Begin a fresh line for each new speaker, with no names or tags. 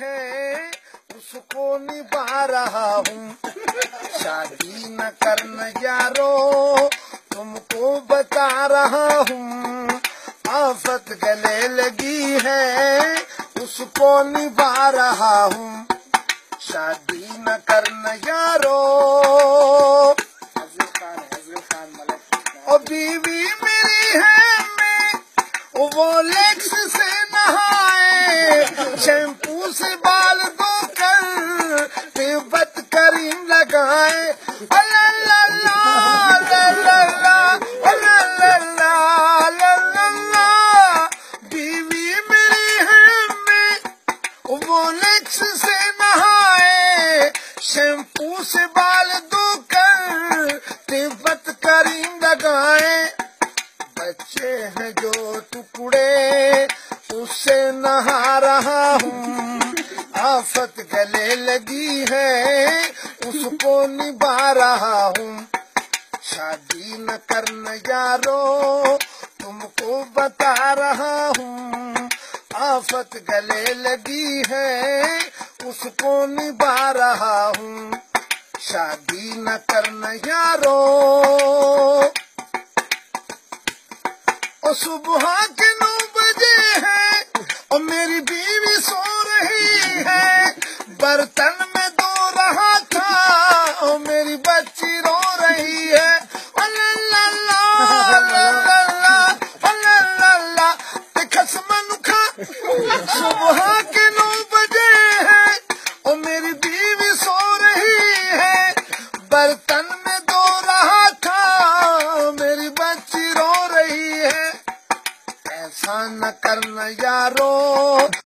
ہے اس کو نبھا رہا ہوں۔ شادی نہ کرنا یارو تم کو بتا رہا ہوں۔ آفت گلے لگی ہے اس کو نبھا رہا ہوں۔ شادی نہ کرنا یارو۔ اور بیوی میری ہے میں وہ لیکس سے نہائے۔ شیمپو سے بال دھو کر تیبت کریم لگائے۔ اللہ اللہ اللہ اللہ اللہ اللہ اللہ بیوی میری ہے میں وہ لیکس سے نہائے۔ شیمپو سے بال دھو کر تیبت کریم لگائے۔ بچے ہیں جو ٹکڑے، اس سے نہا رہا ہوں۔ آفت گلے لگی ہے، اس کو نبھا رہا ہوں۔ شادی نہ کرنا یارو، تم کو بتا رہا ہوں۔ آفت گلے لگی ہے، اس کو نبھا رہا ہوں۔ شادی نہ کرنا یارو۔ صبح کے نو بجے ہیں اور میری بیوی sana carnal yaro